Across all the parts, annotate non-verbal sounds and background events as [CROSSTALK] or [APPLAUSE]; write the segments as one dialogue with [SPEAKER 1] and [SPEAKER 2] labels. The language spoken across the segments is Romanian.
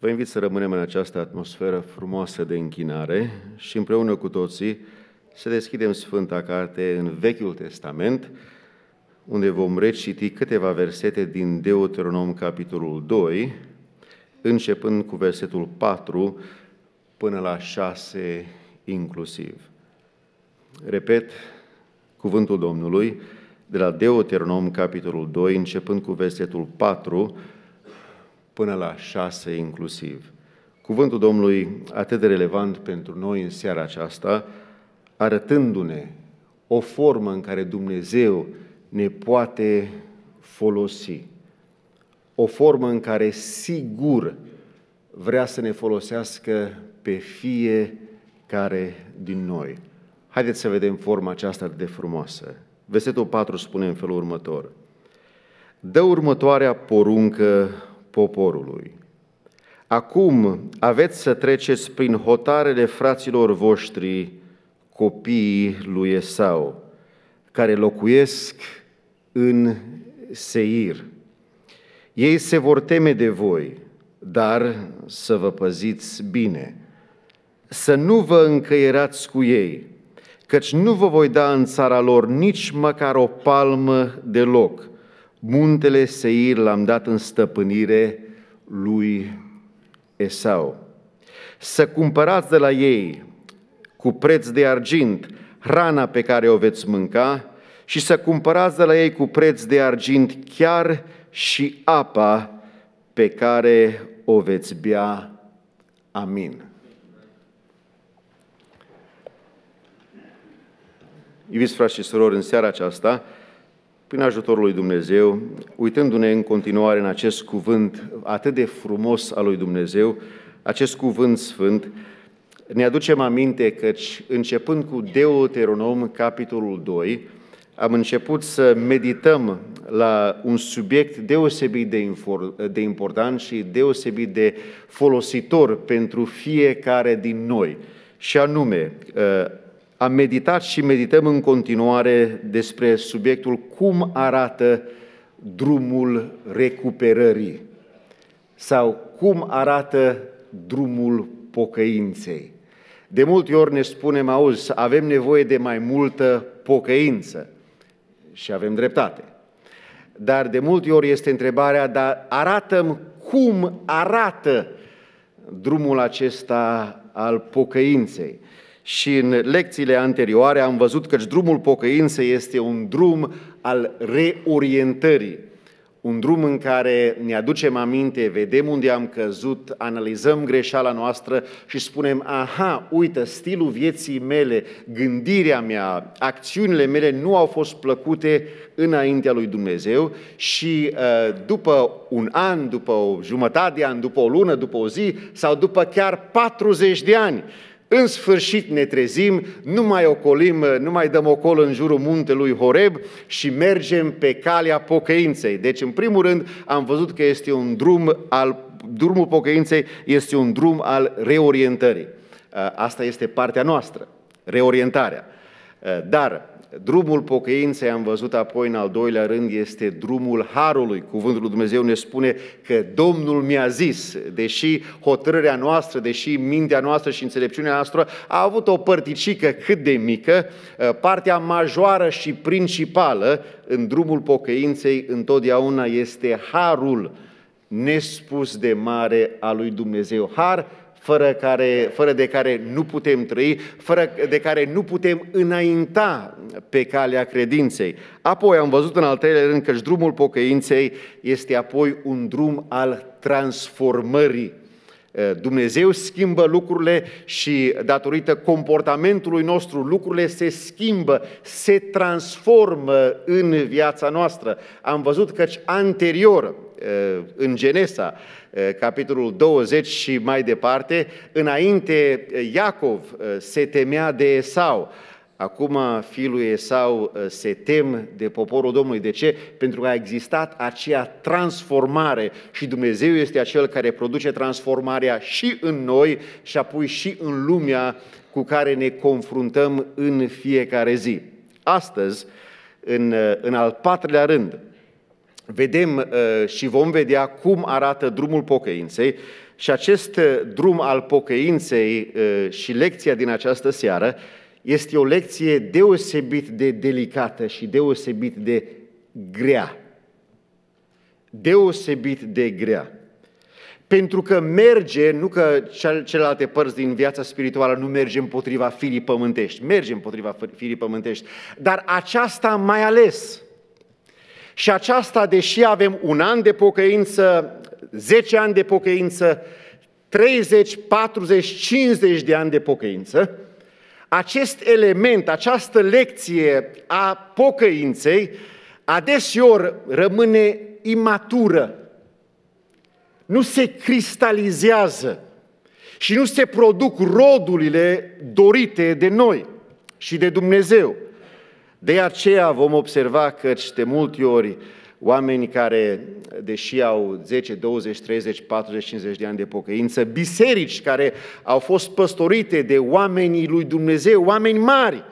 [SPEAKER 1] Vă invit să rămânem în această atmosferă frumoasă de închinare și împreună cu toții să deschidem Sfânta Carte în Vechiul Testament, unde vom reciti câteva versete din Deuteronom, capitolul 2, începând cu versetul 4 până la 6 inclusiv. Repet cuvântul Domnului de la Deuteronom, capitolul 2, începând cu versetul 4 până la 6 inclusiv. Cuvântul Domnului atât de relevant pentru noi în seara aceasta, arătându-ne o formă în care Dumnezeu ne poate folosi, o formă în care sigur vrea să ne folosească pe fiecare din noi. Haideți să vedem forma aceasta de frumoasă. Versetul 4 spune în felul următor. Dă următoarea poruncă poporului. Acum aveți să treceți prin hotarele fraților voștri, copiii lui Esau, care locuiesc în Seir. Ei se vor teme de voi, dar să vă păziți bine, să nu vă încăierați cu ei, căci nu vă voi da în țara lor nici măcar o palmă de loc. Muntele Seir l-am dat în stăpânire lui Esau. Să cumpărați de la ei cu preț de argint hrana pe care o veți mânca și să cumpărați de la ei cu preț de argint chiar și apa pe care o veți bea. Amin. Iubiți frați și surori, în seara aceasta, prin ajutorul lui Dumnezeu, uitându-ne în continuare în acest cuvânt atât de frumos al lui Dumnezeu, acest cuvânt sfânt, ne aducem aminte că, începând cu Deuteronom, capitolul 2, am început să medităm la un subiect deosebit de, de important și deosebit de folositor pentru fiecare din noi, și anume am meditat și medităm în continuare despre subiectul cum arată drumul recuperării sau cum arată drumul pocăinței. De multe ori ne spunem, auzi, avem nevoie de mai multă pocăință și avem dreptate. Dar de multe ori este întrebarea, dar arată cum arată drumul acesta al pocăinței și în lecțiile anterioare am văzut că drumul pocăinței este un drum al reorientării, un drum în care ne aducem aminte, vedem unde am căzut, analizăm greșeala noastră și spunem, aha, uite, stilul vieții mele, gândirea mea, acțiunile mele nu au fost plăcute înaintea lui Dumnezeu și uh, după un an, după o jumătate de an, după o lună, după o zi sau după chiar 40 de ani, în sfârșit ne trezim, nu mai ocolim, nu mai dăm ocol în jurul muntelui Horeb și mergem pe calea pocăinței. Deci, în primul rând, am văzut că este un drum al, drumul pocăinței este un drum al reorientării. Asta este partea noastră, reorientarea. Dar Drumul pocăinței, am văzut apoi în al doilea rând, este drumul Harului. Cuvântul lui Dumnezeu ne spune că Domnul mi-a zis, deși hotărârea noastră, deși mintea noastră și înțelepciunea noastră a avut o părticică cât de mică, ă, partea majoară și principală în drumul pocăinței întotdeauna este Harul nespus de mare al lui Dumnezeu. Har fără, care, fără de care nu putem trăi, fără de care nu putem înainta pe calea credinței. Apoi am văzut în al treilea rând că drumul pocăinței este apoi un drum al transformării. Dumnezeu schimbă lucrurile și datorită comportamentului nostru lucrurile se schimbă, se transformă în viața noastră. Am văzut că anterior, în Genesa, capitolul 20 și mai departe, înainte Iacov se temea de Esau. Acum fiul Esau se tem de poporul Domnului. De ce? Pentru că a existat acea transformare și Dumnezeu este acel care produce transformarea și în noi și apoi și în lumea cu care ne confruntăm în fiecare zi. Astăzi, în, în al patrulea rând, vedem uh, și vom vedea cum arată drumul pocăinței, Și acest drum al pocăinței și lecția din această seară este o lecție deosebit de delicată și deosebit de grea. Deosebit de grea. Pentru că merge, nu că celelalte părți din viața spirituală nu merge împotriva firii pământești, merge împotriva firii pământești, dar aceasta mai ales. Și aceasta, deși avem un an de pocăință, 10 ani de pocăință, 30, 40, 50 de ani de pocăință, acest element, această lecție a pocăinței, adeseori rămâne imatură, nu se cristalizează și nu se produc rodurile dorite de noi și de Dumnezeu. De aceea vom observa că de multe ori oameni care, deși au 10, 20, 30, 40, 50 de ani de pocăință, biserici care au fost păstorite de oamenii lui Dumnezeu, oameni mari,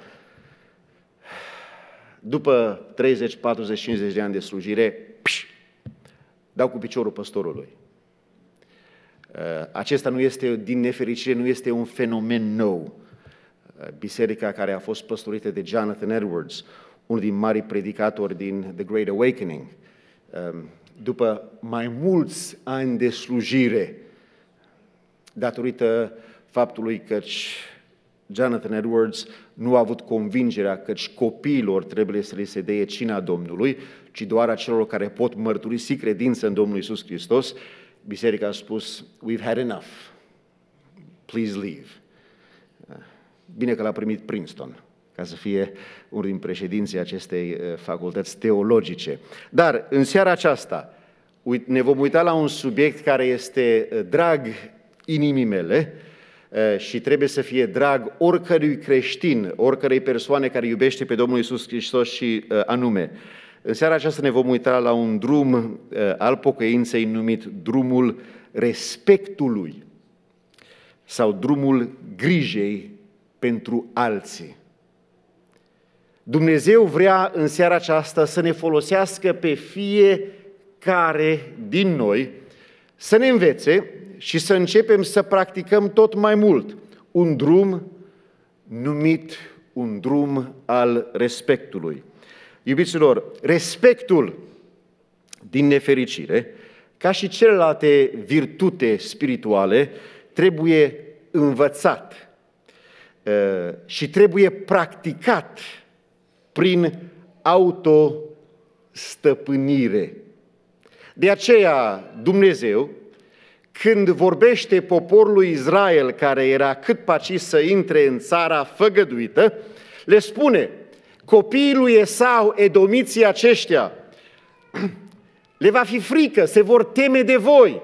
[SPEAKER 1] după 30, 40, 50 de ani de slujire, pș, dau cu piciorul păstorului. Uh, acesta nu este, din nefericire, nu este un fenomen nou. Uh, biserica care a fost păstorită de Jonathan Edwards, unul din mari predicatori din The Great Awakening, um, după mai mulți ani de slujire, datorită faptului că Jonathan Edwards nu a avut convingerea că copiilor trebuie să li se deie cina Domnului, ci doar a celor care pot mărturisi credință în Domnul Isus Hristos, biserica a spus, we've had enough, please leave. Bine că l-a primit Princeton, ca să fie unul din președinții acestei uh, facultăți teologice. Dar în seara aceasta ne vom uita la un subiect care este uh, drag inimii mele uh, și trebuie să fie drag oricărui creștin, oricărei persoane care iubește pe Domnul Isus Hristos și anume în seara aceasta ne vom uita la un drum uh, al pocăinței numit drumul respectului sau drumul grijei pentru alții. Dumnezeu vrea în seara aceasta să ne folosească pe fiecare din noi, să ne învețe și să începem să practicăm tot mai mult un drum numit un drum al respectului. Iubiților, respectul din nefericire, ca și celelalte virtute spirituale, trebuie învățat uh, și trebuie practicat prin autostăpânire. De aceea Dumnezeu, când vorbește poporului Israel, care era cât paci să intre în țara făgăduită, le spune – copiii lui Esau, edomiții aceștia, [CLEARS THROAT] le va fi frică, se vor teme de voi.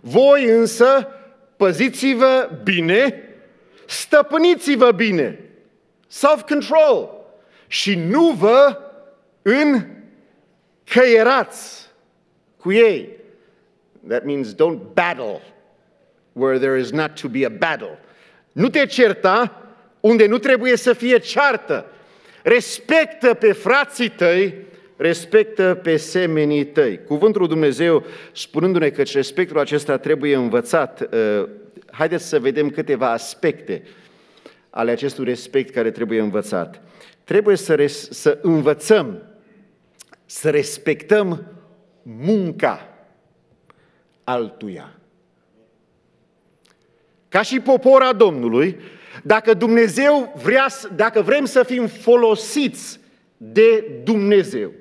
[SPEAKER 1] Voi însă păziți-vă bine, stăpâniți-vă bine, self-control și nu vă încăierați cu ei. That means don't battle where there is not to be a battle. Nu te certa unde nu trebuie să fie ceartă respectă pe frații tăi, respectă pe semenii tăi. Cuvântul Dumnezeu, spunându-ne că respectul acesta trebuie învățat, uh, haideți să vedem câteva aspecte ale acestui respect care trebuie învățat. Trebuie să, res- să învățăm, să respectăm munca altuia. Ca și popora Domnului, dacă Dumnezeu vrea, dacă vrem să fim folosiți de Dumnezeu,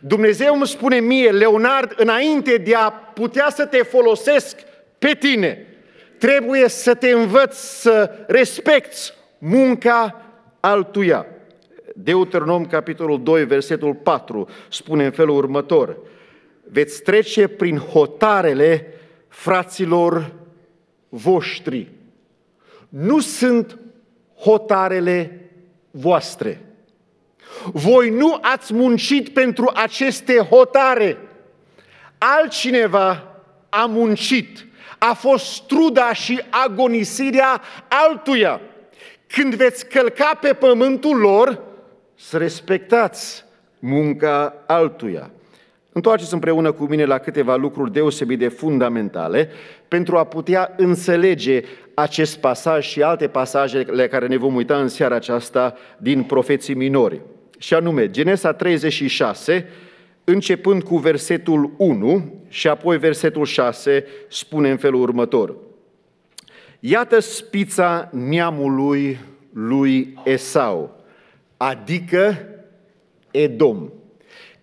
[SPEAKER 1] Dumnezeu îmi spune mie, Leonard, înainte de a putea să te folosesc pe tine, trebuie să te învăț să respecti munca altuia. Deuteronom, capitolul 2, versetul 4, spune în felul următor, veți trece prin hotarele fraților voștri nu sunt hotarele voastre. Voi nu ați muncit pentru aceste hotare. Altcineva a muncit. A fost truda și agonisirea altuia. Când veți călca pe pământul lor, să respectați munca altuia. Întoarceți împreună cu mine la câteva lucruri deosebit de fundamentale pentru a putea înțelege acest pasaj și alte pasaje la care ne vom uita în seara aceasta din profeții minori. Și anume, Genesa 36, începând cu versetul 1 și apoi versetul 6, spune în felul următor. Iată spița neamului lui Esau, adică Edom.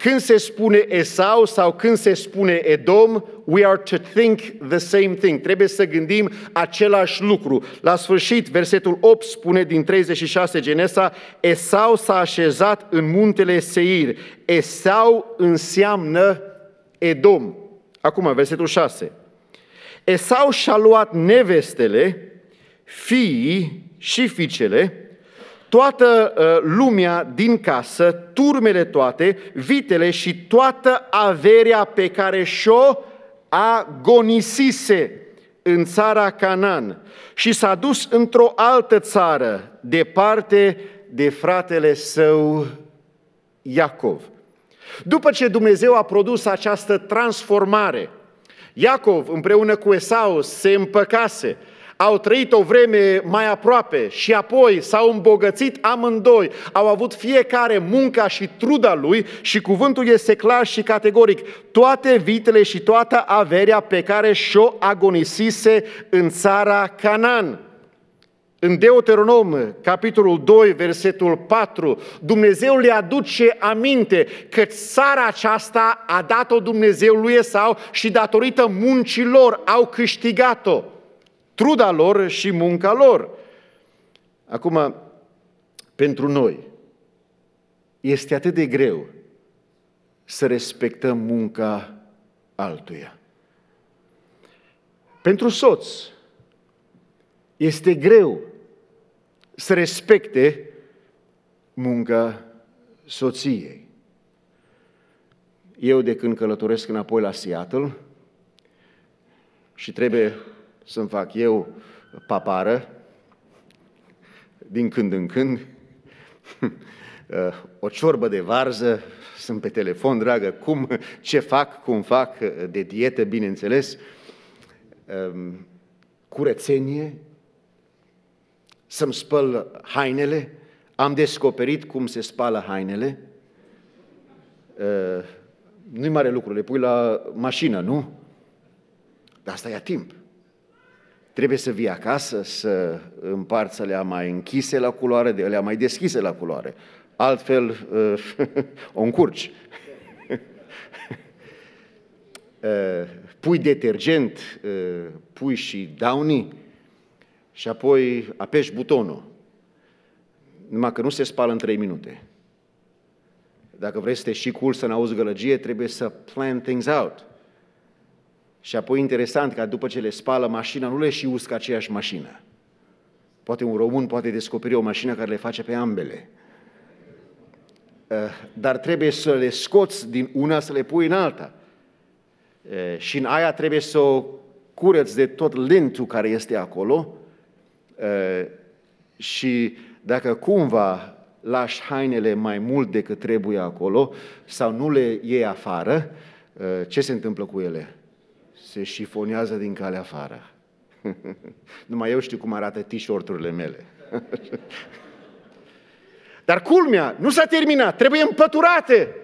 [SPEAKER 1] Când se spune Esau sau când se spune Edom, we are to think the same thing. Trebuie să gândim același lucru. La sfârșit, versetul 8 spune din 36 Genesa, Esau s-a așezat în muntele Seir. Esau înseamnă Edom. Acum, versetul 6. Esau și-a luat nevestele, fiii și fiicele, toată uh, lumea din casă, turmele toate, vitele și toată averea pe care și-o agonisise în țara Canaan și s-a dus într-o altă țară, departe de fratele său Iacov. După ce Dumnezeu a produs această transformare, Iacov împreună cu Esau se împăcase, au trăit o vreme mai aproape și apoi s-au îmbogățit amândoi, au avut fiecare munca și truda lui și cuvântul este clar și categoric. Toate vitele și toată averea pe care și-o agonisise în țara Canaan. În Deuteronom, capitolul 2, versetul 4, Dumnezeu le aduce aminte că țara aceasta a dat-o Dumnezeu lui Esau și datorită muncilor au câștigat-o truda lor și munca lor. Acum, pentru noi, este atât de greu să respectăm munca altuia. Pentru soț, este greu să respecte munca soției. Eu, de când călătoresc înapoi la Seattle și trebuie să-mi fac eu papară, din când în când, [LAUGHS] o ciorbă de varză, sunt pe telefon, dragă, cum, ce fac, cum fac, de dietă, bineînțeles, ehm, curățenie, să-mi spăl hainele, am descoperit cum se spală hainele, ehm, nu-i mare lucru, le pui la mașină, nu? Dar asta ia timp. Trebuie să vii acasă, să împarți alea mai închise la culoare de alea mai deschise la culoare. Altfel uh, [LAUGHS] o încurci. [LAUGHS] Uh, pui detergent, uh, pui și Downy și apoi apeși butonul. Numai că nu se spală în trei minute. Dacă vrei să te și cool să n-auzi gălăgie, trebuie să plan things out. Și apoi interesant că după ce le spală mașina, nu le și uscă aceeași mașină. Poate un român poate descoperi o mașină care le face pe ambele. Eh, dar trebuie să le scoți din una să le pui în alta. Eh, și în aia trebuie să o curăți de tot lentul care este acolo eh, și dacă cumva lași hainele mai mult decât trebuie acolo sau nu le iei afară, ce se întâmplă cu ele? Se șifonează din calea afară. [LAUGHS] Numai eu știu cum arată t-shirturile mele. [LAUGHS] Dar culmea, nu s-a terminat, trebuie împăturate.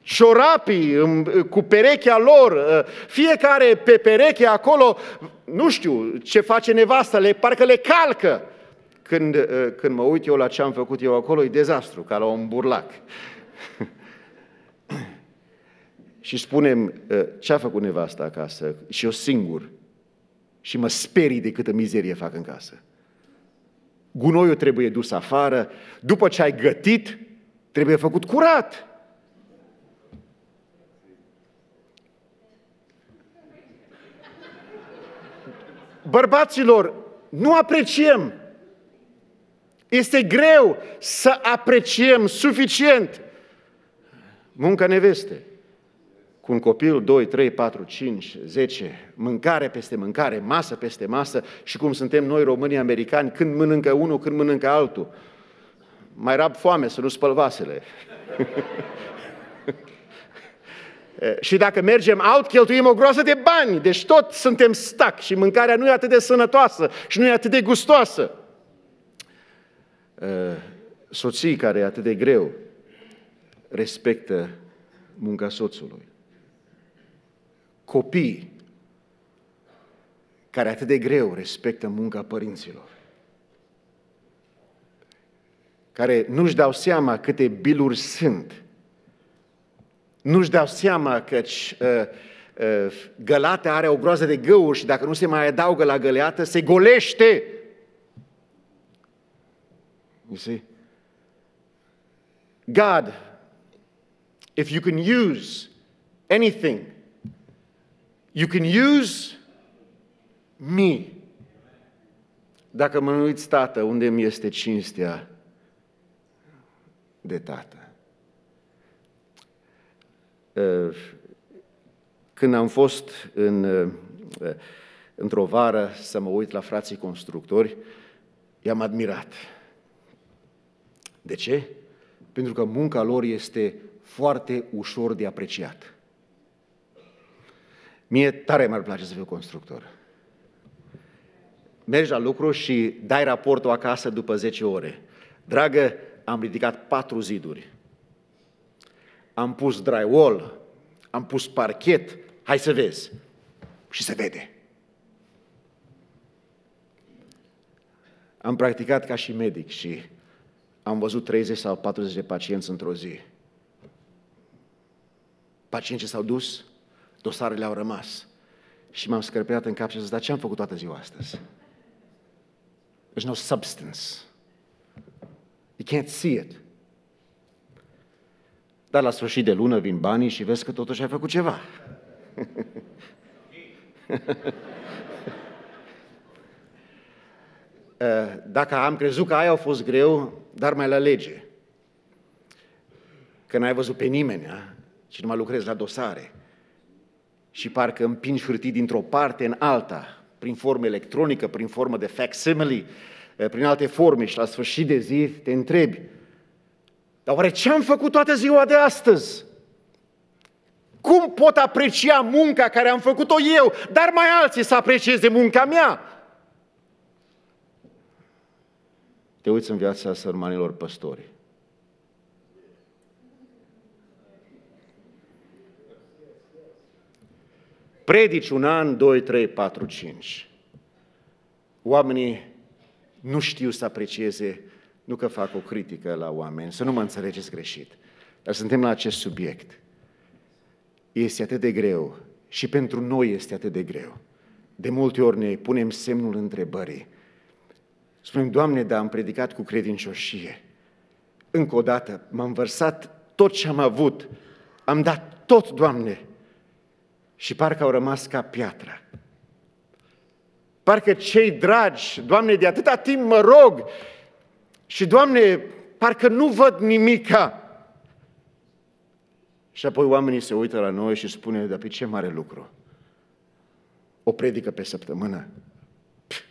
[SPEAKER 1] Ciorapii cu perechea lor, ă, fiecare pe pereche acolo, nu știu ce face nevasta, le, parcă le calcă. Când, ă, când mă uit eu la ce am făcut eu acolo, e dezastru, ca la un burlac [LAUGHS] și spunem ă, ce a făcut nevasta acasă și eu singur și mă sperii de câtă mizerie fac în casă. Gunoiul trebuie dus afară, după ce ai gătit, trebuie făcut curat. Bărbaților, nu apreciem. Este greu să apreciem suficient munca neveste cu un copil, 2, 3, 4, 5, 10, mâncare peste mâncare, masă peste masă și cum suntem noi românii americani, când mănâncă unul, când mănâncă altul. Mai rab foame să nu spăl vasele. [LAUGHS] și dacă mergem out, cheltuim o groază de bani, deci tot suntem stac și mâncarea nu e atât de sănătoasă și nu e atât de gustoasă. Soții care e atât de greu respectă munca soțului. Copii care atât de greu respectă munca părinților. Care nu-și dau seama câte biluri sunt nu-și dau seama că uh, uh, gălata are o groază de găuri și dacă nu se mai adaugă la găleată, se golește. You see? God, if you can use anything, you can use me. Dacă mă uiți, Tată, unde mi este cinstea de Tată? Uh, când am fost în, uh, într-o vară să mă uit la frații constructori, i-am admirat. De ce? Pentru că munca lor este foarte ușor de apreciat. Mie tare mi-ar place să fiu constructor. Mergi la lucru și dai raportul acasă după 10 ore. Dragă, am ridicat patru ziduri am pus drywall, am pus parchet, hai să vezi. Și se vede. Am practicat ca și medic și am văzut 30 sau 40 de pacienți într-o zi. Pacienții s-au dus, dosarele au rămas. Și m-am scărpeat în cap și zis, dar ce am făcut toată ziua astăzi? There's no substance. You can't see it. Dar la sfârșit de lună vin banii și vezi că totuși ai făcut ceva. [LAUGHS] Dacă am crezut că aia a fost greu, dar mai la lege. Că n-ai văzut pe nimeni, a? și mai lucrezi la dosare. Și parcă împingi hârtii dintr-o parte în alta, prin formă electronică, prin formă de facsimile, prin alte forme și la sfârșit de zi te întrebi, dar oare ce am făcut toată ziua de astăzi? Cum pot aprecia munca care am făcut-o eu, dar mai alții să aprecieze munca mea? Te uiți în viața sărmanilor păstori. Predici un an, doi, trei, patru, cinci. Oamenii nu știu să aprecieze nu că fac o critică la oameni, să nu mă înțelegeți greșit, dar suntem la acest subiect. Este atât de greu și pentru noi este atât de greu. De multe ori ne punem semnul întrebării. Spunem, Doamne, dar am predicat cu credincioșie. Încă o dată, m-am vărsat tot ce am avut. Am dat tot, Doamne. Și parcă au rămas ca piatra. Parcă cei dragi, Doamne, de atâta timp mă rog și, Doamne, parcă nu văd nimica. Și apoi oamenii se uită la noi și spune, dar pe ce mare lucru? O predică pe săptămână? Pff,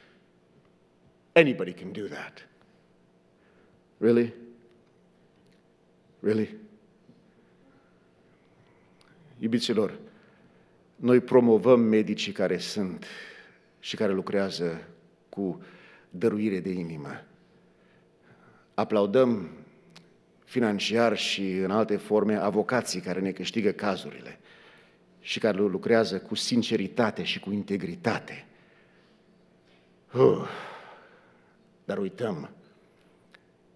[SPEAKER 1] anybody can do that. Really? Really? Iubiților, noi promovăm medicii care sunt și care lucrează cu dăruire de inimă aplaudăm financiar și în alte forme avocații care ne câștigă cazurile și care lucrează cu sinceritate și cu integritate. Uh, dar uităm,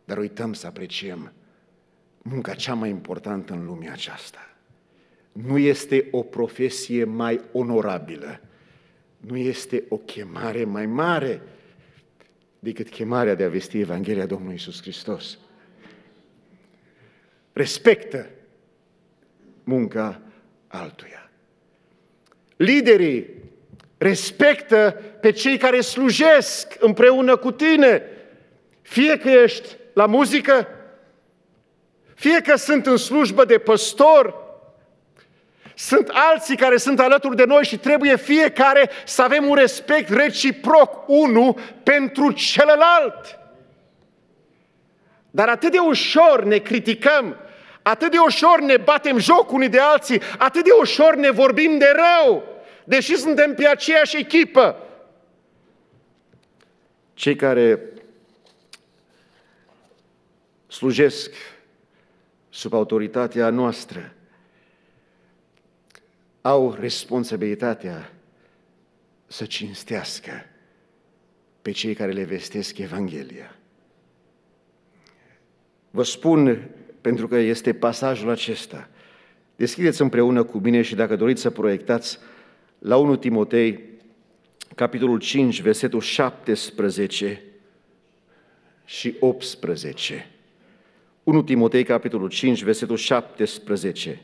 [SPEAKER 1] dar uităm să apreciem munca cea mai importantă în lumea aceasta. Nu este o profesie mai onorabilă, nu este o chemare mai mare, decât chemarea de a vesti Evanghelia Domnului Isus Hristos. Respectă munca altuia. Liderii respectă pe cei care slujesc împreună cu tine, fie că ești la muzică, fie că sunt în slujbă de păstor, sunt alții care sunt alături de noi și trebuie fiecare să avem un respect reciproc unul pentru celălalt. Dar atât de ușor ne criticăm, Atât de ușor ne batem joc unii de alții, atât de ușor ne vorbim de rău, deși suntem pe aceeași echipă. Cei care slujesc sub autoritatea noastră au responsabilitatea să cinstească pe cei care le vestesc Evanghelia. Vă spun, pentru că este pasajul acesta, deschideți împreună cu mine și dacă doriți să proiectați la 1 Timotei, capitolul 5, versetul 17 și 18. 1 Timotei, capitolul 5, versetul 17.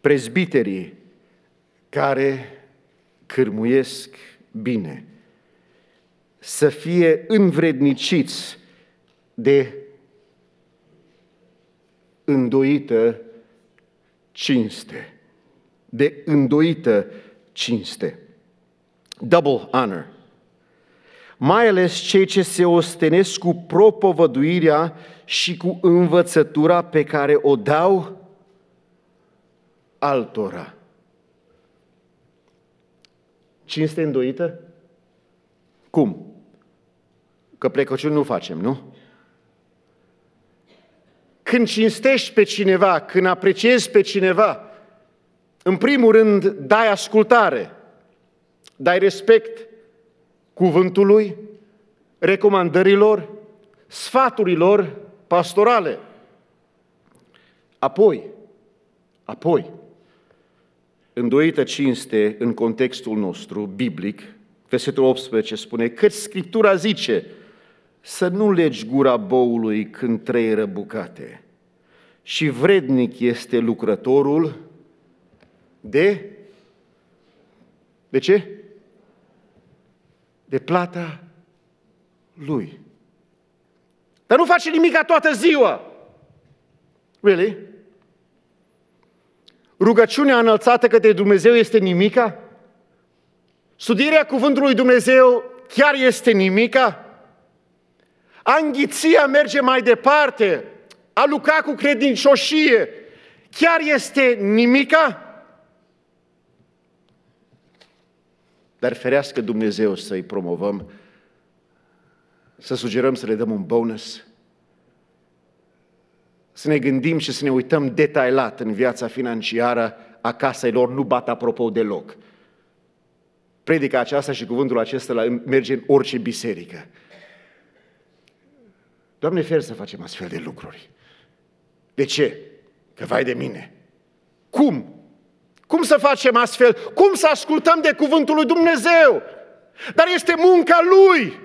[SPEAKER 1] Prezbiterii care cârmuiesc bine, să fie învredniciți de îndoită cinste. De îndoită cinste. Double honor. Mai ales cei ce se ostenesc cu propovăduirea și cu învățătura pe care o dau altora. Cinste îndoită? Cum? Că plecăciuni nu facem, nu? Când cinstești pe cineva, când apreciezi pe cineva, în primul rând dai ascultare, dai respect cuvântului, recomandărilor, sfaturilor pastorale. Apoi, apoi, îndoită cinste în contextul nostru biblic, versetul 18 spune că Scriptura zice să nu legi gura boului când trei răbucate și vrednic este lucrătorul de... De ce? De plata lui. Dar nu face nimic toată ziua. Really? Rugăciunea înălțată către Dumnezeu este nimica? Studierea cuvântului Dumnezeu chiar este nimica? Anghiția merge mai departe, a lucra cu credincioșie, chiar este nimica? Dar ferească Dumnezeu să-i promovăm, să sugerăm să le dăm un bonus, să ne gândim și să ne uităm detailat în viața financiară a casei lor, nu bat apropo deloc. Predica aceasta și cuvântul acesta merge în orice biserică. Doamne, fer să facem astfel de lucruri. De ce? Că vai de mine. Cum? Cum să facem astfel? Cum să ascultăm de cuvântul lui Dumnezeu? Dar este munca Lui.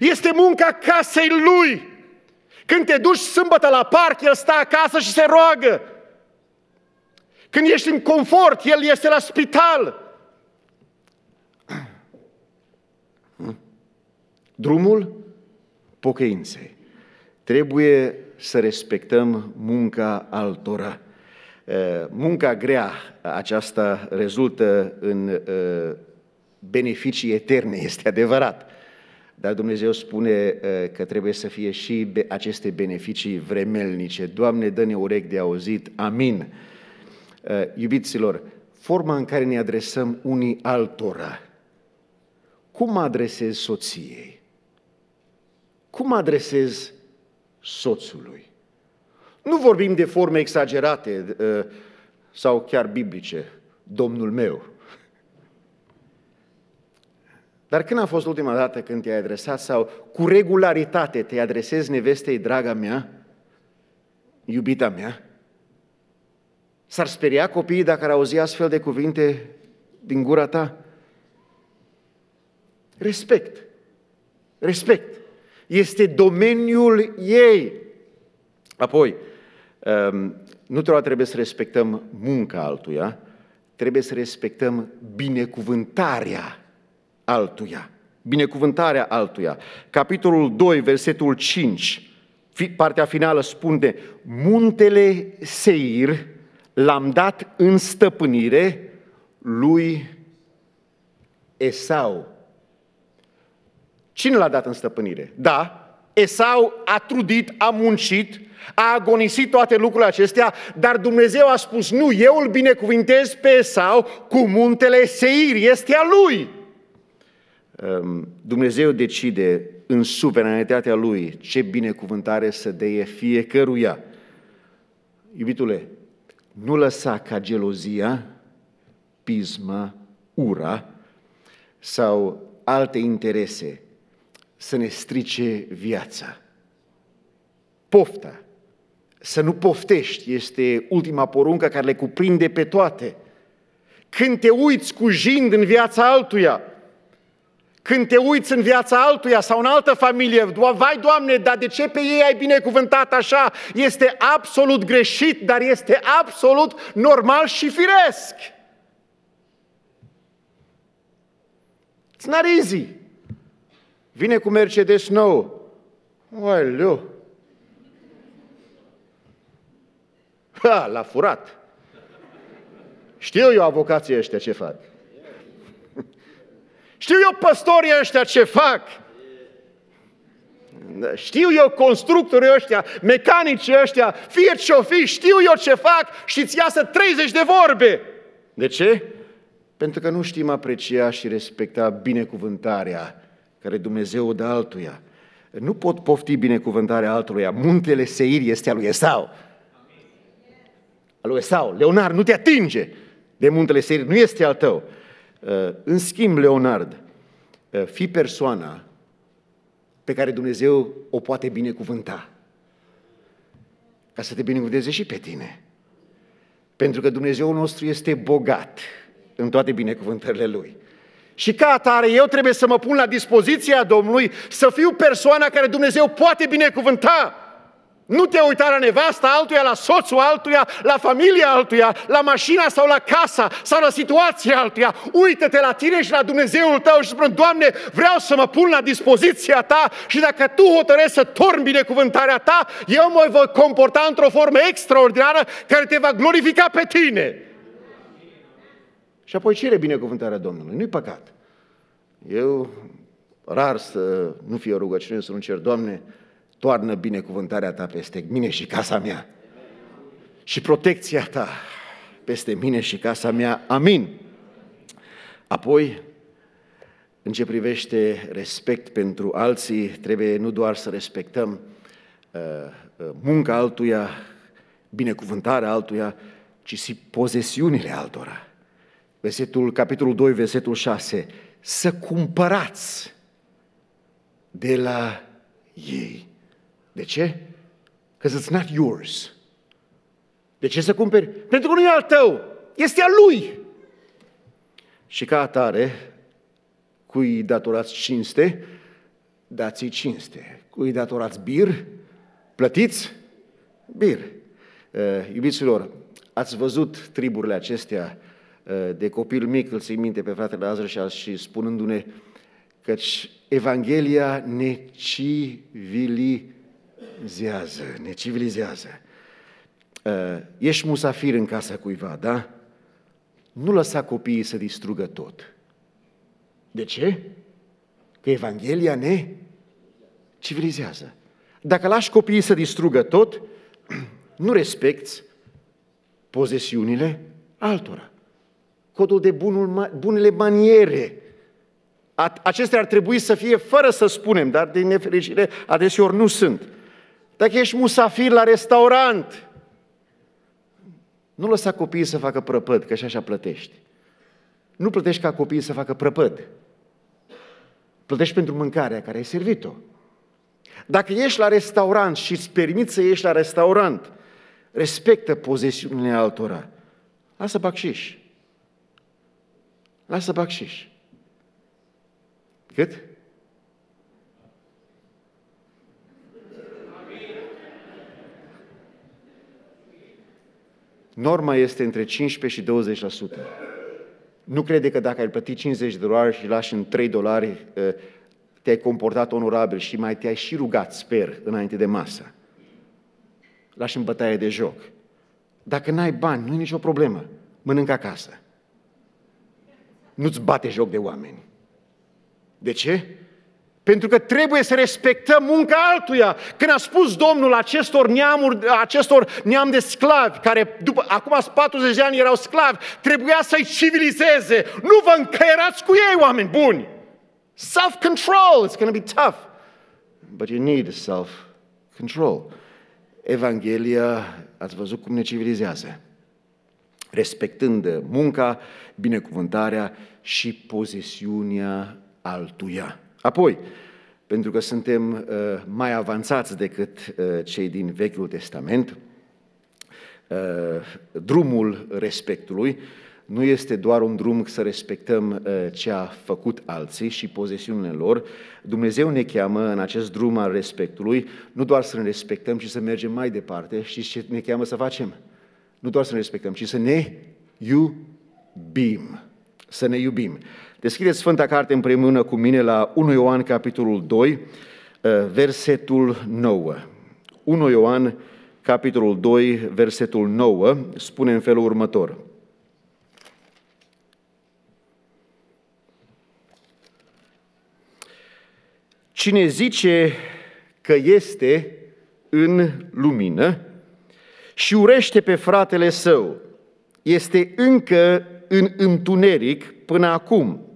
[SPEAKER 1] Este munca casei Lui. Când te duci sâmbătă la parc, El stă acasă și se roagă. Când ești în confort, El este la spital. Drumul pocăinței. Trebuie să respectăm munca altora. Munca grea aceasta rezultă în beneficii eterne, este adevărat. Dar Dumnezeu spune că trebuie să fie și aceste beneficii vremelnice. Doamne, dă-ne urechi de auzit. Amin. Iubiților, forma în care ne adresăm unii altora. Cum mă adresez soției? Cum mă adresez soțului? Nu vorbim de forme exagerate sau chiar biblice, Domnul meu. Dar când a fost ultima dată când te-ai adresat sau cu regularitate te adresezi nevestei, draga mea, iubita mea? S-ar speria copiii dacă ar auzi astfel de cuvinte din gura ta? Respect. Respect. Este domeniul ei. Apoi, um, nu trebuie să respectăm munca altuia, trebuie să respectăm binecuvântarea altuia. Binecuvântarea altuia. Capitolul 2, versetul 5, partea finală spune, muntele Seir l-am dat în stăpânire lui Esau. Cine l-a dat în stăpânire? Da,
[SPEAKER 2] Esau a trudit, a muncit, a agonisit toate lucrurile acestea, dar Dumnezeu a spus, nu, eu îl binecuvintez pe Esau cu muntele Seir, este a lui.
[SPEAKER 1] Ehm, Dumnezeu decide în suveranitatea Lui ce binecuvântare să deie fiecăruia. Iubitule, nu lăsa ca gelozia, pisma, ura sau alte interese să ne strice viața. Pofta, să nu poftești, este ultima poruncă care le cuprinde pe toate. Când te uiți cu jind în viața altuia, când te uiți în viața altuia sau în altă familie, vai Doamne, dar de ce pe ei ai binecuvântat așa? Este absolut greșit, dar este absolut normal și firesc. It's not easy. Vine cu Mercedes nou. Oaleu! Ha, l-a furat. Știu eu avocații ăștia ce fac. Știu eu păstorii ăștia ce fac. Știu eu constructorii ăștia, mecanicii ăștia, fie ce-o fi, știu eu ce fac și îți iasă 30 de vorbe. De ce? Pentru că nu știm aprecia și respecta binecuvântarea care Dumnezeu o dă altuia. Nu pot pofti binecuvântarea altuia. Muntele Seir este al lui Esau. Al lui Esau. Leonard, nu te atinge de muntele Seir, nu este al tău. Uh, în schimb, Leonard, uh, fi persoana pe care Dumnezeu o poate binecuvânta. Ca să te binecuvânteze și pe tine. Pentru că Dumnezeul nostru este bogat în toate binecuvântările Lui. Și ca atare, eu trebuie să mă pun la dispoziția Domnului să fiu persoana care Dumnezeu poate binecuvânta. Nu te uita la nevasta altuia, la soțul altuia, la familia altuia, la mașina sau la casa sau la situația altuia. Uită-te la tine și la Dumnezeul tău și spune, Doamne, vreau să mă pun la dispoziția ta și dacă Tu hotărăști să torni binecuvântarea ta, eu mă voi comporta într-o formă extraordinară care te va glorifica pe tine. Și apoi cere binecuvântarea Domnului, nu-i păcat. Eu rar să nu fie o rugăciune, să nu cer, Doamne, toarnă binecuvântarea Ta peste mine și casa mea. Și protecția Ta peste mine și casa mea. Amin. Apoi, în ce privește respect pentru alții, trebuie nu doar să respectăm uh, uh munca altuia, binecuvântarea altuia, ci și pozesiunile altora versetul, capitolul 2, versetul 6, să cumpărați de la ei. De ce? Because it's not yours. De ce să cumperi? Pentru că nu e al tău, este al lui. Și ca atare, cui datorați cinste, dați-i cinste. Cui datorați bir, plătiți bir. Uh, iubiților, ați văzut triburile acestea Uh, de copil mic, îl țin minte pe fratele Azra și spunându-ne căci Evanghelia ne civilizează, ne civilizează. Uh, ești musafir în casa cuiva, da? Nu lăsa copiii să distrugă tot. De ce? Că Evanghelia ne civilizează. Dacă lași copiii să distrugă tot, nu respecti pozesiunile altora codul de bunul, bunele maniere. Acestea ar trebui să fie fără să spunem, dar din nefericire adeseori nu sunt. Dacă ești musafir la restaurant, nu lăsa copiii să facă prăpăd, că și așa plătești. Nu plătești ca copiii să facă prăpăd. Plătești pentru mâncarea care ai servit-o. Dacă ești la restaurant și îți permiți să ieși la restaurant, respectă pozesiunile altora. Lasă bacșiși. Lasă bacșiș. Cât? Norma este între 15 și 20%. Nu crede că dacă ai plătit 50 de dolari și lași în 3 dolari, ă, te-ai comportat onorabil și mai te-ai și rugat, sper, înainte de masă. Lași în bătaie de joc. Dacă n-ai bani, nu e nicio problemă. Mănâncă acasă nu-ți bate joc de oameni. De ce?
[SPEAKER 2] Pentru că trebuie să respectăm munca altuia. Când a spus Domnul acestor neamuri, acestor neam de sclavi, care după, acum 40 de ani erau sclavi, trebuia să-i civilizeze. Nu vă încăierați cu ei, oameni buni! Self-control, it's going to be tough. But you need self-control. Evanghelia, ați văzut cum ne civilizează. Respectând munca, binecuvântarea și pozesiunea altuia. Apoi, pentru că suntem uh, mai avansați decât uh, cei din Vechiul Testament, uh, drumul respectului nu este doar un drum să respectăm ce a făcut alții și pozesiunile lor. Dumnezeu ne cheamă în acest drum al respectului nu doar să ne respectăm, ci să mergem mai departe. Și ce ne cheamă să facem? Nu doar să ne respectăm, ci să ne iubim. Să ne iubim. Deschideți Sfânta Carte împreună cu mine la 1 Ioan, capitolul 2, uh, versetul 9. 1 Ioan, capitolul 2, versetul 9, spune în felul următor. Cine zice că este în lumină și urește pe fratele său, este încă în întuneric până acum.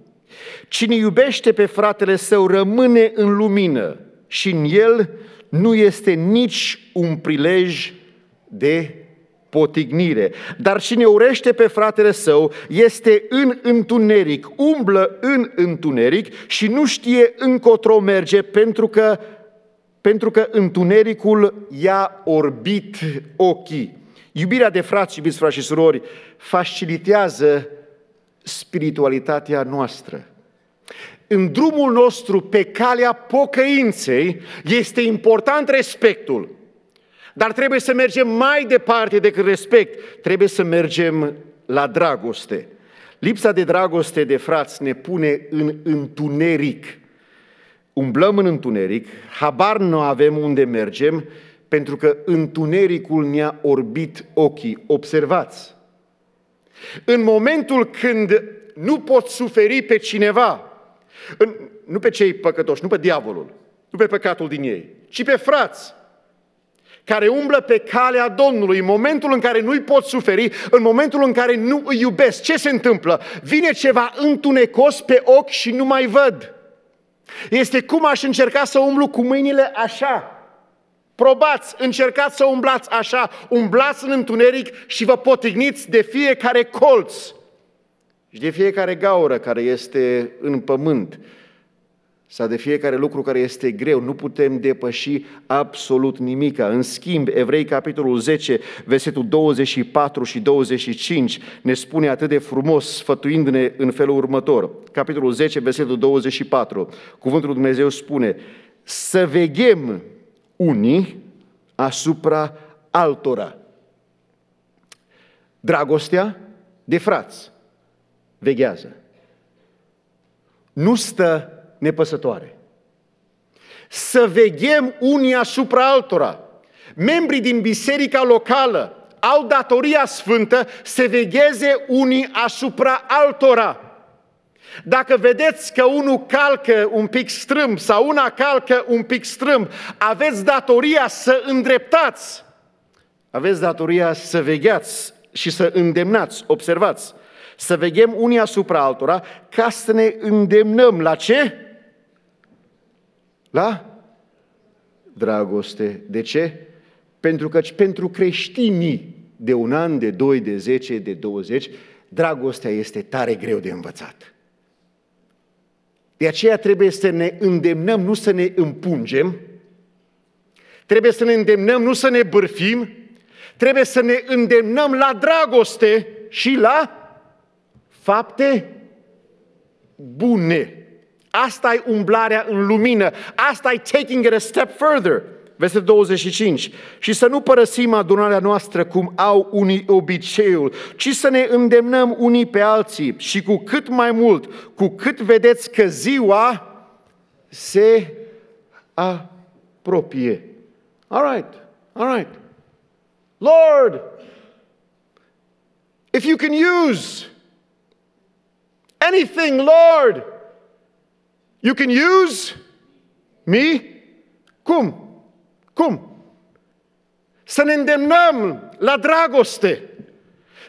[SPEAKER 2] Cine iubește pe fratele său rămâne în lumină și în el nu este nici un prilej de potignire. Dar cine urește pe fratele său este în întuneric, umblă în întuneric și nu știe încotro merge pentru că, pentru că întunericul i-a orbit ochii. Iubirea de frați, iubiți frați și surori, facilitează spiritualitatea noastră. În drumul nostru pe calea pocăinței este important respectul, dar trebuie să mergem mai departe decât respect, trebuie să mergem la dragoste. Lipsa de dragoste de frați ne pune în întuneric. Umblăm în întuneric, habar nu avem unde mergem, pentru că întunericul ne-a orbit ochii. Observați! În momentul când nu poți suferi pe cineva, în, nu pe cei păcătoși, nu pe diavolul, nu pe păcatul din ei, ci pe frați, care umblă pe calea Domnului, în momentul în care nu-i pot suferi, în momentul în care nu îi iubesc, ce se întâmplă? Vine ceva întunecos pe ochi și nu mai văd. Este cum aș încerca să umblu cu mâinile așa. Probați, încercați să umblați așa, umblați în întuneric și vă potigniți de fiecare colț și de fiecare gaură care este în pământ sau de fiecare lucru care este greu. Nu putem depăși absolut nimica. În schimb, Evrei, capitolul 10, versetul 24 și 25, ne spune atât de frumos, sfătuindu-ne în felul următor. Capitolul 10, versetul 24. Cuvântul Lui Dumnezeu spune, să veghem unii asupra altora. Dragostea de frați veghează. Nu stă nepăsătoare. Să veghem unii asupra altora. Membrii din biserica locală au datoria sfântă să vegheze unii asupra altora. Dacă vedeți că unul calcă un pic strâmb sau una calcă un pic strâmb, aveți datoria să îndreptați. Aveți datoria să vegheați și să îndemnați, observați, să veghem unii asupra altora ca să ne îndemnăm la ce? La dragoste. De ce? Pentru că pentru creștinii de un an, de doi, de zece, de douăzeci, dragostea este tare greu de învățat. De aceea trebuie să ne îndemnăm, nu să ne împungem, trebuie să ne îndemnăm, nu să ne bârfim, trebuie să ne îndemnăm la dragoste și la fapte bune. Asta e umblarea în lumină. Asta e taking it a step further. Versetul 25. Și să nu părăsim adunarea noastră cum au unii obiceiul, ci să ne îndemnăm unii pe alții și cu cât mai mult, cu cât vedeți că ziua se apropie. All right, all right. Lord, if you can use anything, Lord, you can use Mi? Cum? Cum? Să ne îndemnăm la dragoste,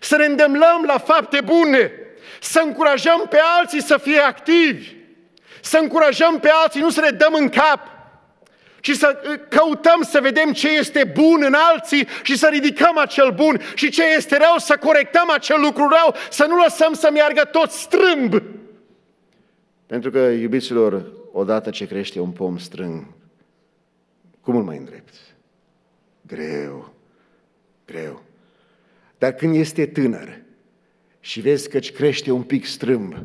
[SPEAKER 2] să ne îndemnăm la fapte bune, să încurajăm pe alții să fie activi, să încurajăm pe alții, nu să ne dăm în cap, ci să uh, căutăm să vedem ce este bun în alții și să ridicăm acel bun și ce este rău, să corectăm acel lucru rău, să nu lăsăm să meargă tot strâmb. Pentru că, iubiților, odată ce crește un pom strâng, cum îl mai îndrepți? Greu, greu. Dar când este tânăr și vezi că crește un pic strâmb,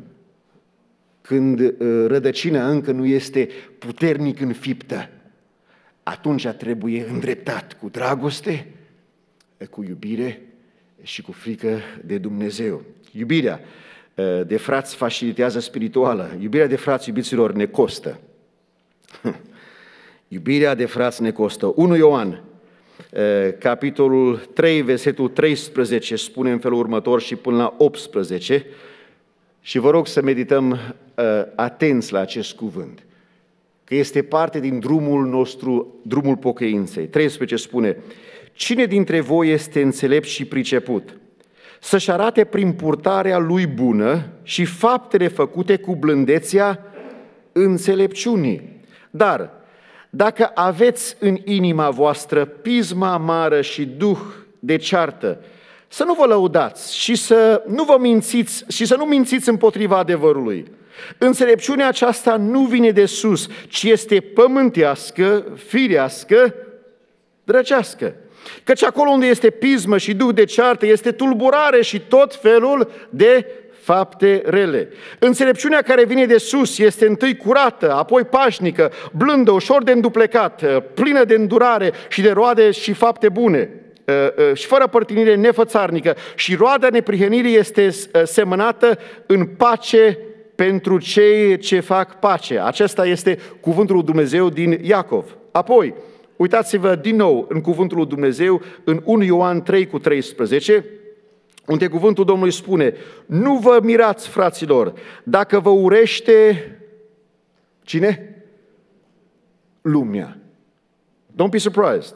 [SPEAKER 2] când uh, rădăcina încă nu este puternic înfiptă, atunci trebuie îndreptat cu dragoste, cu iubire și cu frică de Dumnezeu. Iubirea uh, de frați facilitează spirituală. Iubirea de frați, iubiților, ne costă. Iubirea de frați ne costă. 1 Ioan, uh, capitolul 3, versetul 13, spune în felul următor și până la 18, și vă rog să medităm uh, atenți la acest cuvânt că este parte din drumul nostru, drumul pocăinței. 13 spune, cine dintre voi este înțelept și priceput? Să-și arate prin purtarea lui bună și faptele făcute cu blândețea înțelepciunii. Dar, dacă aveți în inima voastră pisma amară și duh de ceartă, să nu vă lăudați și să nu vă mințiți și să nu mințiți împotriva adevărului. Înțelepciunea aceasta nu vine de sus, ci este pământească, firească, drăcească. Căci acolo unde este pismă și duh de ceartă, este tulburare și tot felul de fapte rele. Înțelepciunea care vine de sus este întâi curată, apoi pașnică, blândă, ușor de înduplecat, plină de îndurare și de roade și fapte bune ă, ă, și fără părtinire nefățarnică și roada neprihănirii este ă, semănată în pace pentru cei ce fac pace. Acesta este cuvântul lui Dumnezeu din Iacov. Apoi, uitați-vă din nou în cuvântul lui Dumnezeu, în 1 Ioan 3 cu 13, unde cuvântul Domnului spune, nu vă mirați, fraților, dacă vă urește cine? Lumea. Don't be surprised.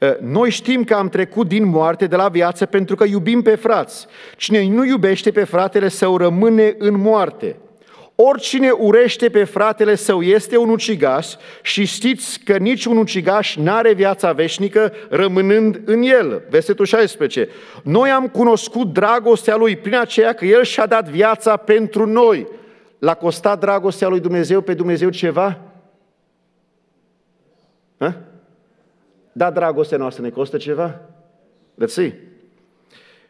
[SPEAKER 2] Ă, noi știm că am trecut din moarte de la viață pentru că iubim pe frați. Cine nu iubește pe fratele său rămâne în moarte. Oricine urește pe fratele său este un ucigaș și știți că nici un ucigaș n-are viața veșnică rămânând în el. Versetul 16. Noi am cunoscut dragostea lui prin aceea că el și-a dat viața pentru noi. L-a costat dragostea lui Dumnezeu pe Dumnezeu ceva? Ha? Da, dragostea noastră ne costă ceva? Let's see.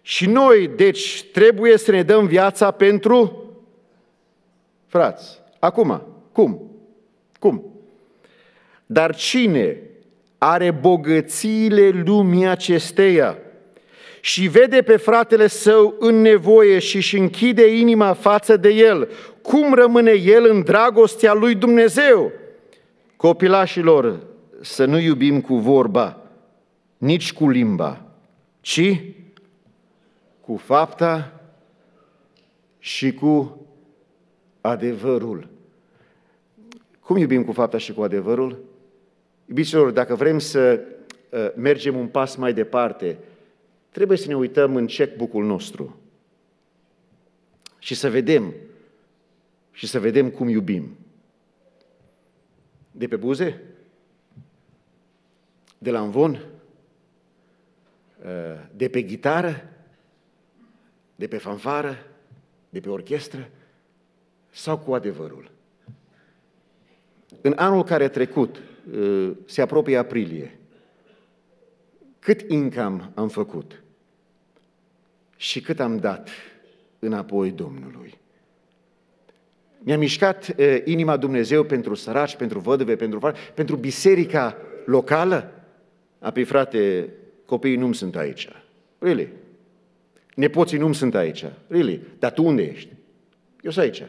[SPEAKER 2] Și noi, deci, trebuie să ne dăm viața pentru frați. Acum, cum? Cum? Dar cine are bogățiile lumii acesteia și vede pe fratele său în nevoie și își închide inima față de el, cum rămâne el în dragostea lui Dumnezeu? Copilașilor, să nu iubim cu vorba, nici cu limba, ci cu fapta și cu adevărul. Cum iubim cu fapta și cu adevărul? Iubiților, dacă vrem să uh, mergem un pas mai departe, trebuie să ne uităm în checkbook-ul nostru și să vedem și să vedem cum iubim. De pe buze? de la învon, uh, de pe gitară, de pe fanfară, de pe orchestră sau cu adevărul. În anul care a trecut, uh, se apropie aprilie, cât income am făcut și cât am dat înapoi Domnului. Mi-a mișcat uh, inima Dumnezeu pentru săraci, pentru vădăve, pentru, pentru biserica locală, Apoi, frate, copiii nu sunt aici. Really? Nepoții nu sunt aici. Really? Dar tu unde ești? Eu sunt aici.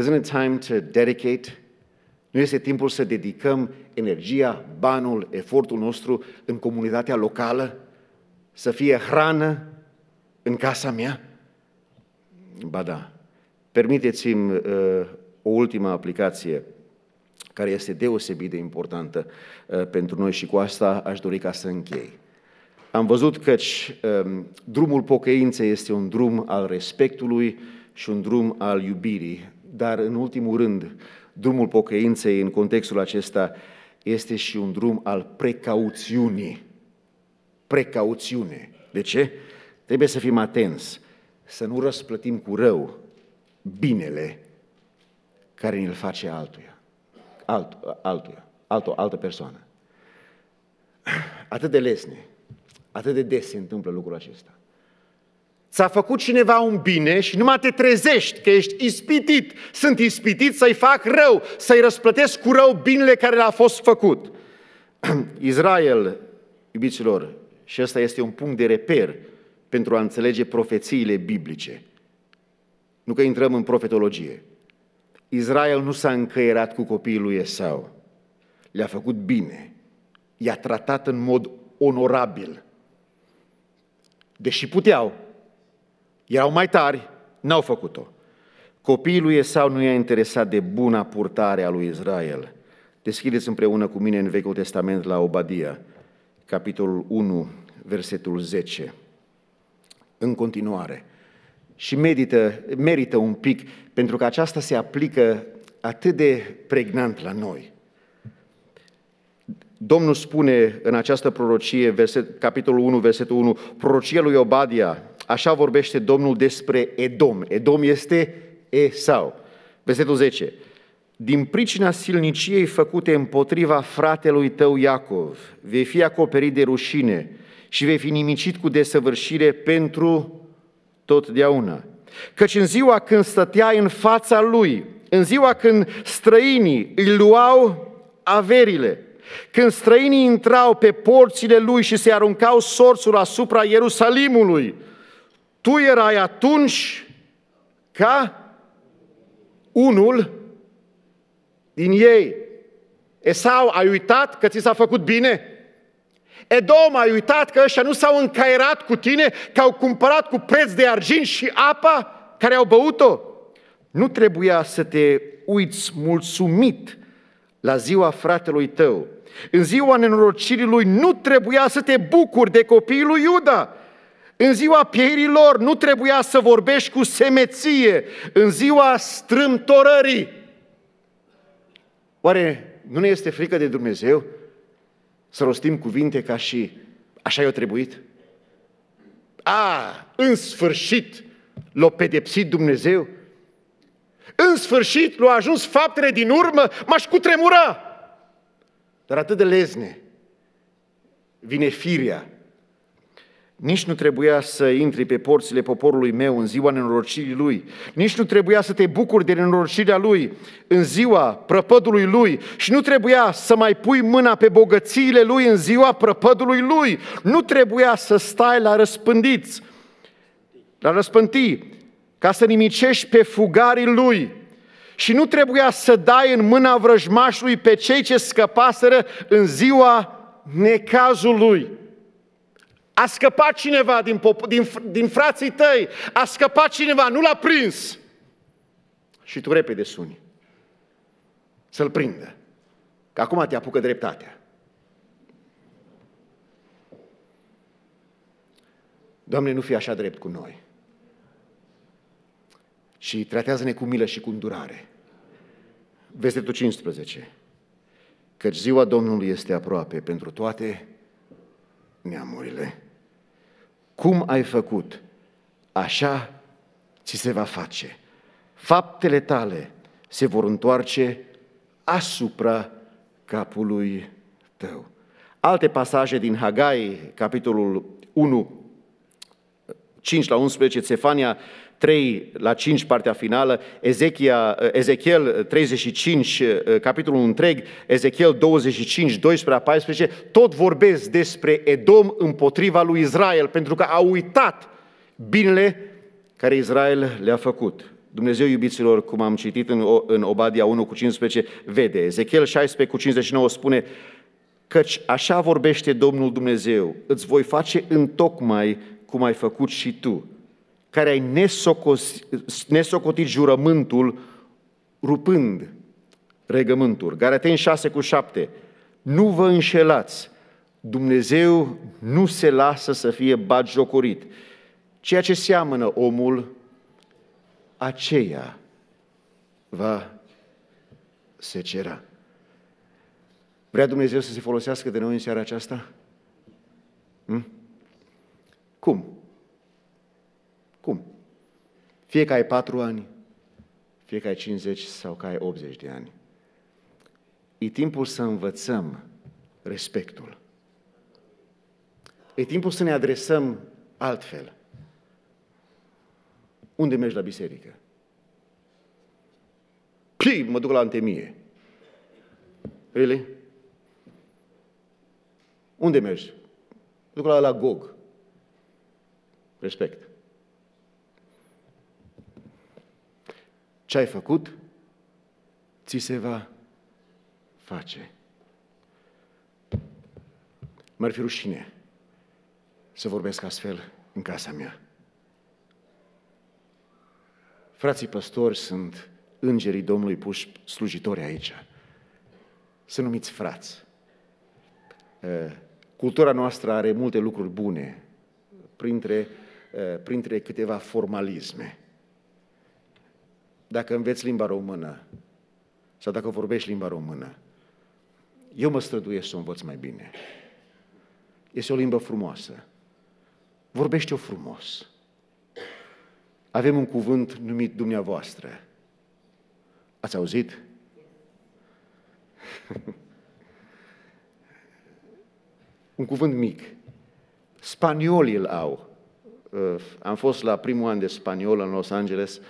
[SPEAKER 2] Isn't it time to dedicate? Nu este timpul să dedicăm energia, banul, efortul nostru în comunitatea locală? Să fie hrană în casa mea? Ba da. Permiteți-mi uh,
[SPEAKER 1] o ultimă aplicație care este deosebit de importantă uh, pentru noi și cu asta aș dori ca să închei. Am văzut că um, drumul pocăinței este un drum al respectului și un drum al iubirii, dar în ultimul rând, drumul pocăinței în contextul acesta este și un drum al precauțiunii. Precauțiune. De ce? Trebuie să fim atenți, să nu răsplătim cu rău binele care îl face altuia, alt, altuia, altă, altă persoană. Atât de lesne, atât de des se întâmplă lucrul acesta. Ți-a făcut cineva un bine și numai te trezești că ești ispitit. Sunt ispitit să-i fac rău, să-i răsplătesc cu rău binele care le-a fost făcut. [CLEARS THROAT] Israel, iubiților, și ăsta este un punct de reper pentru a înțelege profețiile biblice. Nu că intrăm în profetologie. Israel nu s-a încăierat cu copiii lui Esau. Le-a făcut bine. I-a tratat în mod onorabil. Deși puteau, erau mai tari, n-au făcut-o. Copiii lui Esau nu i-a interesat de buna purtare a lui Israel. Deschideți împreună cu mine în Vechiul Testament la Obadia, capitolul 1, versetul 10. În continuare. Și medită, merită un pic, pentru că aceasta se aplică atât de pregnant la noi. Domnul spune în această prorocie, verset, capitolul 1, versetul 1, prorocia lui Obadia, așa vorbește Domnul despre Edom. Edom este Esau. Versetul 10. Din pricina silniciei făcute împotriva fratelui tău Iacov, vei fi acoperit de rușine și vei fi nimicit cu desăvârșire pentru totdeauna. Căci în ziua când stătea în fața lui, în ziua când străinii îi luau averile, când străinii intrau pe porțile lui și se aruncau sorțul asupra Ierusalimului, tu erai atunci ca unul din ei. Esau, ai uitat că ți s-a făcut bine? Edom, ai uitat că ăștia nu s-au încaierat cu tine, că au cumpărat cu preț de argint și apa care au băut-o? Nu trebuia să te uiți mulțumit la ziua fratelui tău. În ziua nenorocirii lui nu trebuia să te bucuri de copiii lui Iuda. În ziua pieirii lor nu trebuia să vorbești cu semeție. În ziua strâmtorării. Oare nu ne este frică de Dumnezeu să rostim cuvinte ca și așa i-a trebuit? A, în sfârșit l-a pedepsit Dumnezeu? În sfârșit l-a ajuns faptele din urmă, m-aș cutremura. Dar atât de lezne vine firea. Nici nu trebuia să intri pe porțile poporului meu în ziua nenorocirii lui. Nici nu trebuia să te bucuri de nenorocirea lui în ziua prăpădului lui. Și nu trebuia să mai pui mâna pe bogățiile lui în ziua prăpădului lui. Nu trebuia să stai la răspândiți, la răspântii, ca să nimicești pe fugarii lui. Și nu trebuia să dai în mâna vrăjmașului pe cei ce scăpaseră în ziua necazului. A scăpat cineva din, pop- din, din frații tăi, a scăpat cineva, nu l-a prins. Și tu repede suni să-l prindă. Că acum te apucă dreptatea. Doamne, nu fi așa drept cu noi și tratează-ne cu milă și cu îndurare. Versetul 15. Căci ziua Domnului este aproape pentru toate neamurile. Cum ai făcut, așa ți se va face. Faptele tale se vor întoarce asupra capului tău. Alte pasaje din Hagai, capitolul 1, 5 la 11, Țefania 3 la 5, partea finală, Ezechia, Ezechiel 35, capitolul întreg, Ezechiel 25, 12 la 14, tot vorbesc despre Edom împotriva lui Israel, pentru că a uitat binele care Israel le-a făcut. Dumnezeu, iubiților, cum am citit în, în Obadia 1 cu 15, vede. Ezechiel 16 cu 59 spune, căci așa vorbește Domnul Dumnezeu, îți voi face întocmai cum ai făcut și tu care ai nesocotit jurământul
[SPEAKER 2] rupând regământuri. Galateni 6 cu 7. Nu vă înșelați, Dumnezeu nu se lasă să fie batjocorit. Ceea ce seamănă omul, aceea va se cera. Vrea Dumnezeu să se folosească de noi în seara aceasta? Hm? Cum? Cum? Fie că ai patru ani, fie că ai 50 sau că ai 80 de ani. E timpul să învățăm respectul. E timpul să ne adresăm altfel. Unde mergi la biserică? Pii, mă duc la antemie. Really? Unde mergi? Mă duc la, la Gog. Respect. Ce ai făcut, ți se va face. M-ar fi rușine să vorbesc astfel în casa mea. Frații păstori sunt îngerii Domnului puși slujitori aici. Să numiți frați. Cultura noastră are multe lucruri bune, printre, printre câteva formalisme. Dacă înveți limba română sau dacă vorbești limba română, eu mă străduiesc să o învăț mai bine. Este o limbă frumoasă. Vorbește-o frumos. Avem un cuvânt numit dumneavoastră. Ați auzit? [LAUGHS] un cuvânt mic. Spaniolii îl au. Uh, am fost la primul an de spaniol în Los Angeles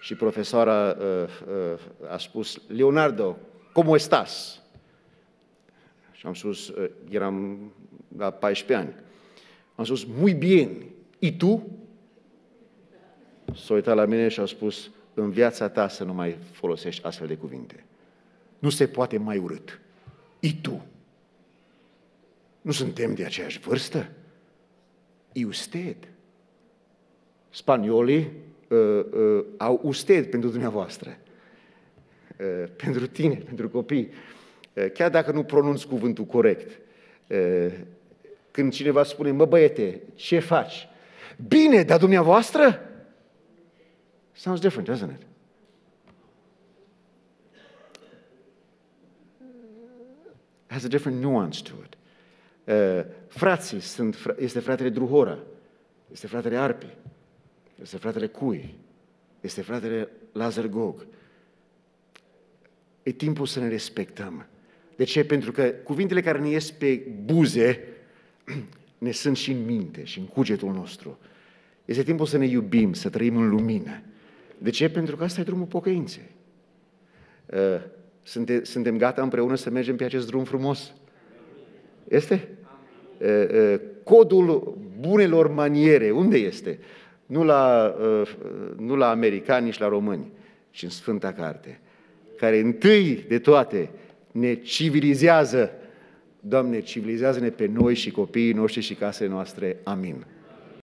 [SPEAKER 2] și profesoara uh, uh, a spus, Leonardo, ¿cómo estás? Și am spus, eram la 14 ani. Am spus, muy bien. ¿Y tu? S-a uitat la mine și a spus, în viața ta să nu mai folosești astfel de cuvinte. Nu se poate mai urât. ¿Y tu? Nu suntem de aceeași vârstă? ¿Y usted? Spaniolii uh, uh, au usted pentru dumneavoastră. Uh, pentru tine, pentru copii. Uh, chiar dacă nu pronunți cuvântul corect. Uh, când cineva spune, mă băiete, ce faci? Bine, dar dumneavoastră? Sounds different, doesn't it? Has a different nuance to it. Uh, frații sunt, este fratele Druhora, este fratele Arpi, este fratele Cui, este fratele Lazar Gog. E timpul să ne respectăm. De ce? Pentru că cuvintele care ne ies pe buze [CLEARS THROAT] ne sunt și în minte și în cugetul nostru. Este timpul să ne iubim, să trăim în lumină. De ce? Pentru că asta e drumul pocăinței. Uh, sunte, suntem gata împreună să mergem pe acest drum frumos? Este? Uh, uh, codul bunelor maniere, unde este? Nu la, nu la americani, nici la români, ci în Sfânta Carte, care întâi de toate ne civilizează Doamne, civilizează-ne pe noi și copiii noștri și casele noastre. Amin.